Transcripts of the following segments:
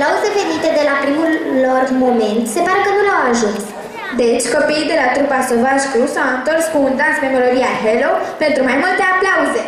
aplauze venite de la primul lor moment se pare că nu le-au ajuns. Deci, copiii de la trupa Sauvage Crew s-au întors cu un dans pe melodia Hello pentru mai multe aplauze.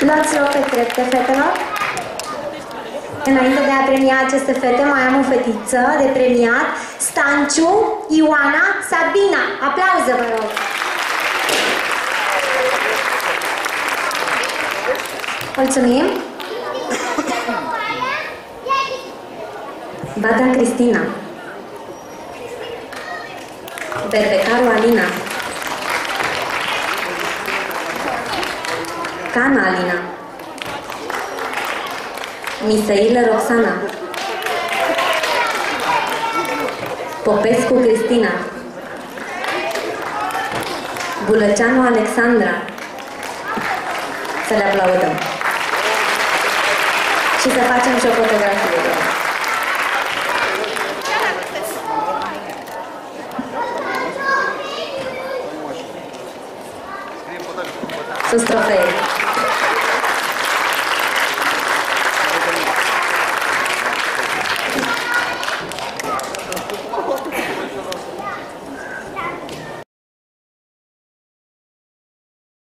Luați loc pe trepte, fetelor. Înainte de a premia aceste fete, mai am o fetiță de premiat. Stanciu, Ioana, Sabina. Aplauze, vă rog! Mulțumim! Bada Cristina. Berbecaru Alina. Cana Alina. Miseilă Roxana. Popescu Cristina. Bulăceanu Alexandra. Să le aplaudăm. Și să facem și o fotografie. seus troféus.